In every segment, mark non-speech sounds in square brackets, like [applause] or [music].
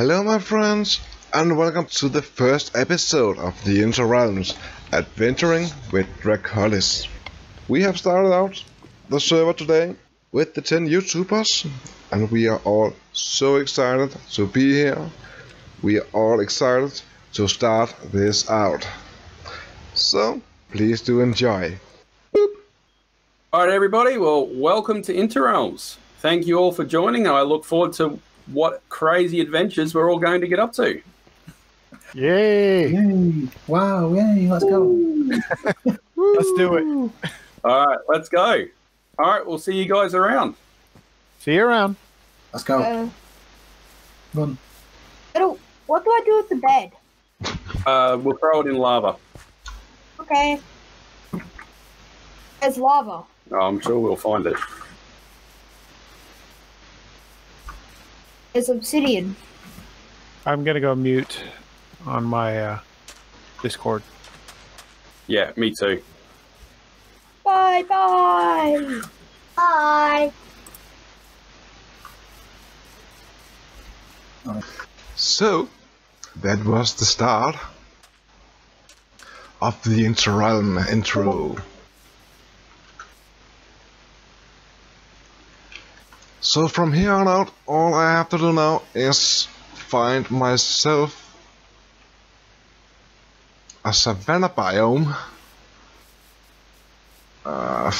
Hello, my friends, and welcome to the first episode of the Interrealms Adventuring with Dracolis. We have started out the server today with the 10 YouTubers, and we are all so excited to be here. We are all excited to start this out. So, please do enjoy. All right, everybody. Well, welcome to Interrealms. Thank you all for joining. I look forward to what crazy adventures we're all going to get up to. Yay! Yay! Wow! Yay! Let's go. [laughs] Let's do it. All right, let's go. All right, we'll see you guys around. See you around. Let's go. Uh, Run. What do I do with the bed? Uh, we'll throw it in lava. Okay. There's lava. Oh, I'm sure we'll find it. There's obsidian. I'm gonna go mute on my uh, Discord. Yeah, me too. Bye bye. Bye. So, that was the start of the Interrealm intro. So from here on out, all I have to do now is find myself a savanna biome. Uh,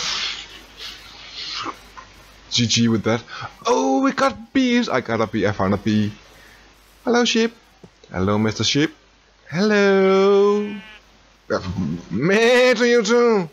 GG with that. Oh, we got bees! I got a bee, I found a bee. Hello, sheep. Hello, Mr. Sheep. Hello. Me to you too.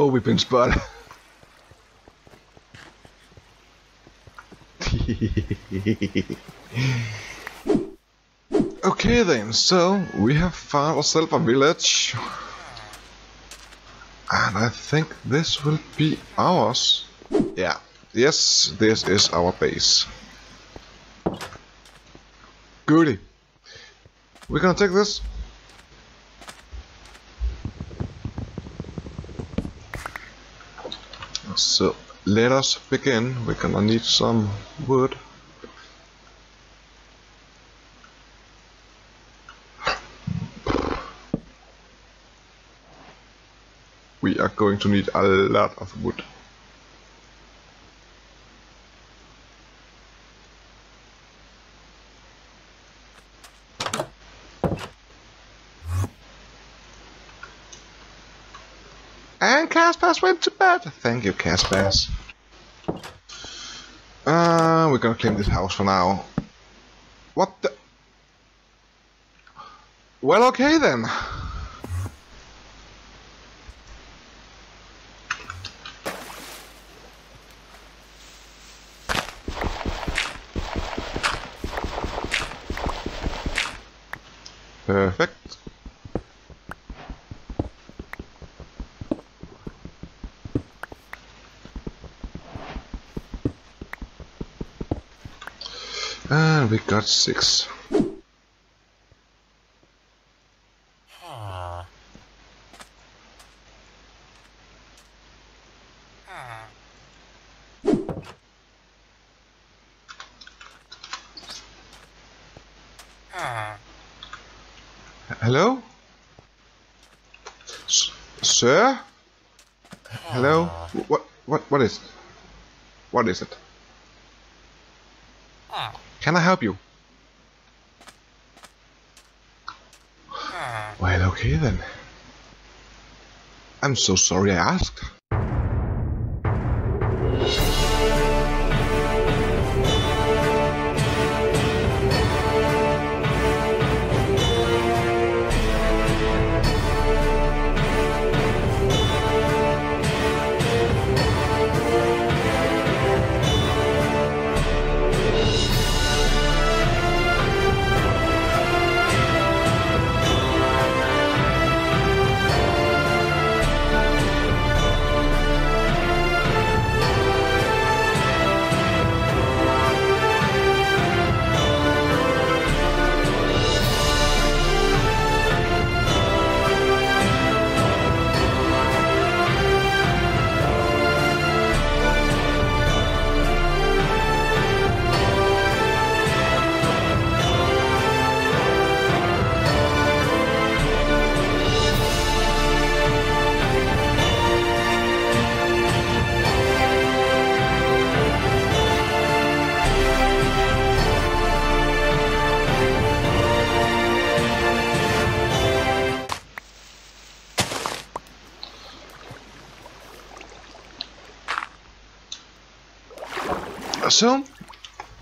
Oh, we've been spotted. [laughs] okay then, so we have found ourselves a village. And I think this will be ours. Yeah, yes, this is our base. Goody. We're gonna take this. So let us begin. We're gonna need some wood. We are going to need a lot of wood. And Caspas went to bed. Thank you, Caspas. Uh, we're gonna claim this house for now. What the? Well, okay then. And we got six. Hello? S sir? Hello? What, what, what is it? What is it? Can I help you? Ah. Well, okay then. I'm so sorry I asked.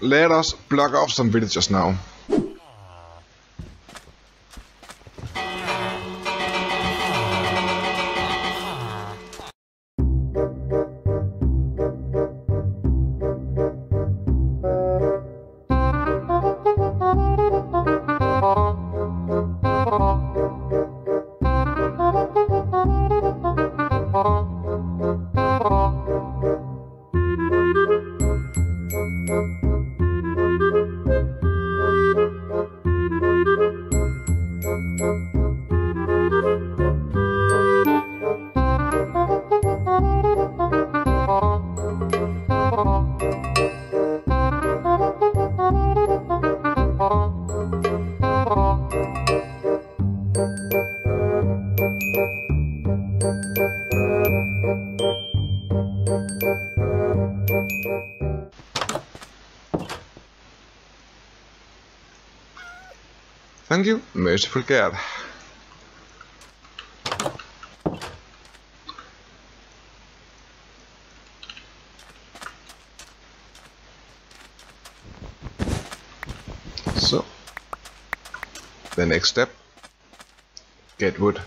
Let us block off some villagers now. You, merciful God. So, the next step, get wood.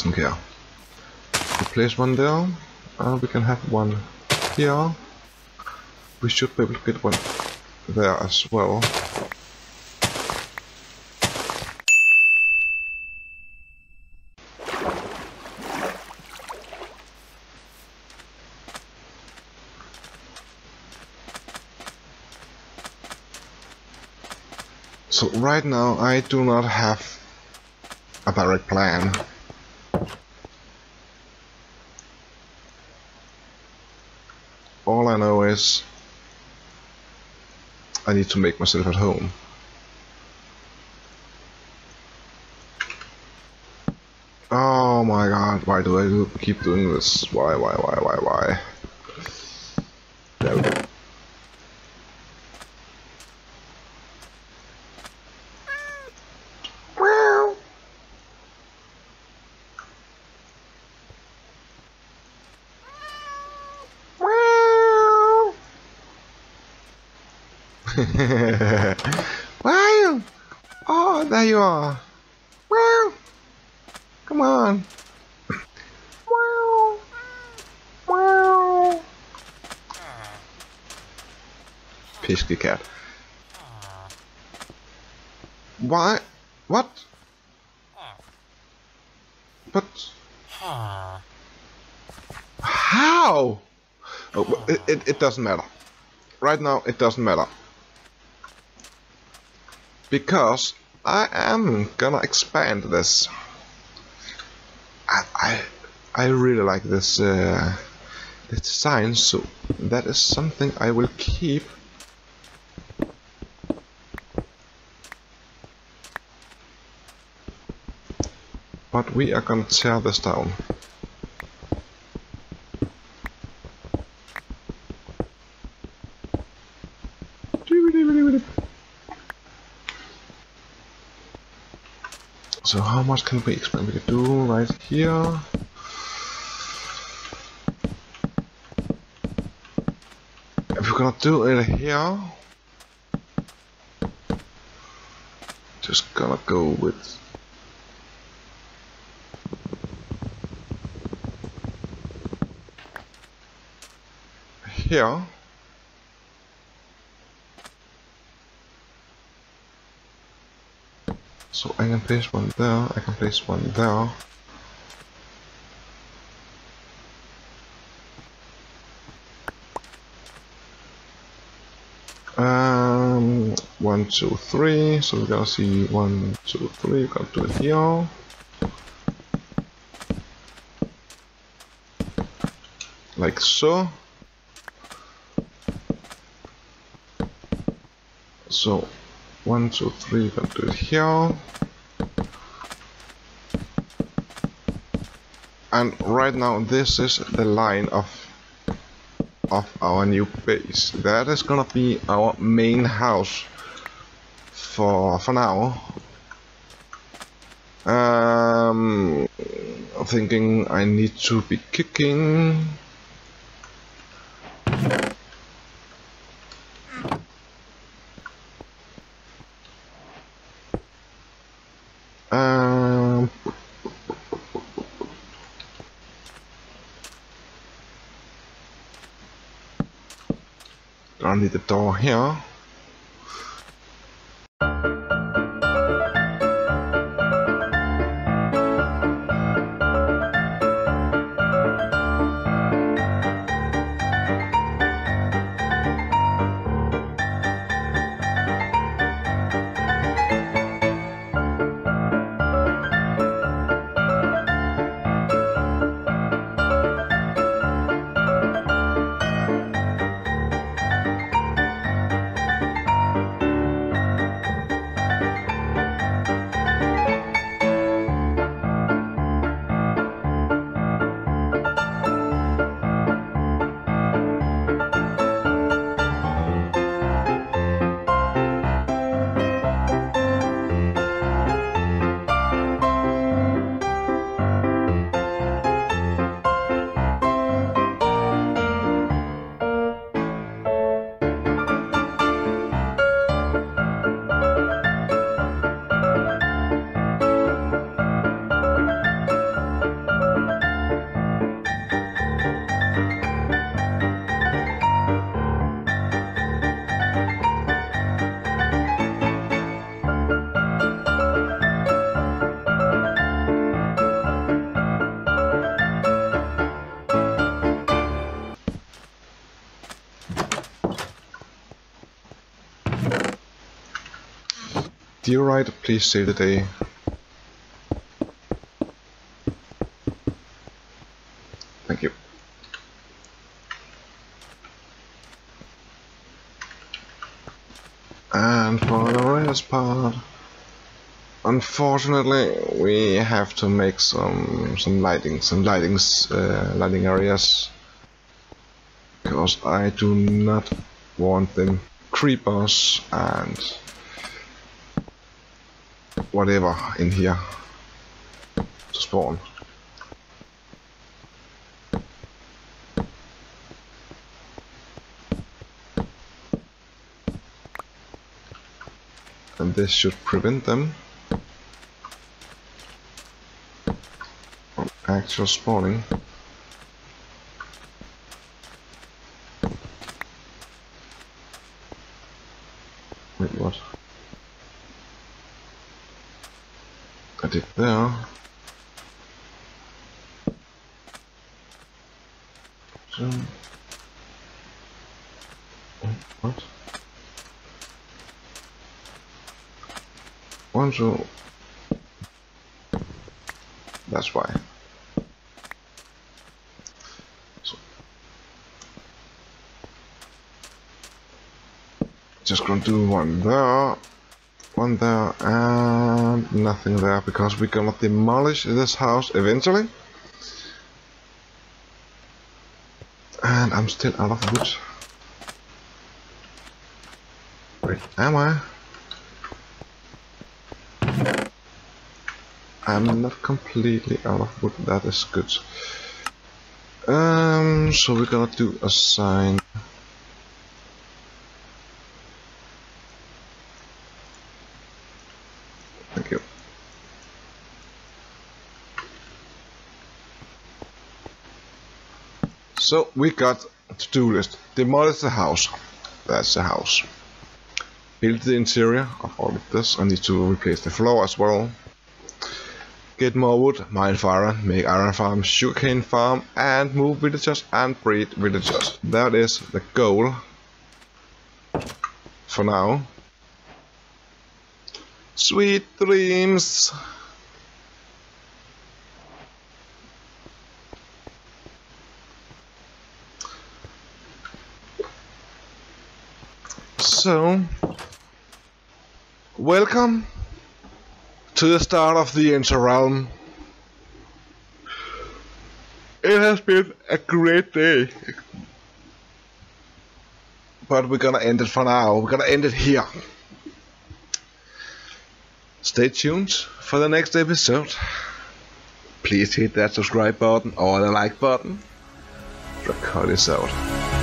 Doesn't care. We place one there, and we can have one here. We should be able to get one there as well. So right now I do not have a direct plan. All I know I need to make myself at home. Oh my god, why do I keep doing this? Why, why, why, why, why? There we go. [laughs] Where are you? Oh, there you are. Come on. Wow. Pisky cat. Why? What? But how? Oh, it, it, it doesn't matter. Right now, it doesn't matter. Because I am gonna expand this. I I, I really like this uh, this design, so that is something I will keep. But we are gonna tear this down. So how much can we expand? We do right here. If we're gonna do it here, just gonna go with here. So I can place one there, I can place one there. Um, one, two, three. So we're gonna see one, two, three. We're gonna do it here. Like so. So one, two, three, can do it here. And right now this is the line of of our new base. That is gonna be our main house for for now. Um I'm thinking I need to be kicking Need the door here. Writer, please save the day. Thank you. And for the rest part, unfortunately, we have to make some some lighting, some lightings, uh, lighting areas, because I do not want them creepers and whatever in here to spawn. and this should prevent them from actual spawning. Wait, what? I did there. So, oh, what? One, two. That's why. So, just gonna do one there, one there, and nothing there because we're gonna demolish this house eventually. And I'm still out of wood. Wait, am I? I'm not completely out of wood, that is good. Um, so we're gonna do a sign. So we got to-do list. Demolish the house. That's the house. Build the interior of all of this. I need to replace the floor as well. Get more wood, mine fire, make iron farm, sugarcane farm, and move villagers and breed villagers. That is the goal for now. Sweet dreams! So, welcome to the start of the Interrealm. It has been a great day. But we're gonna end it for now. We're gonna end it here. Stay tuned for the next episode. Please hit that subscribe button or the like button. Record this out.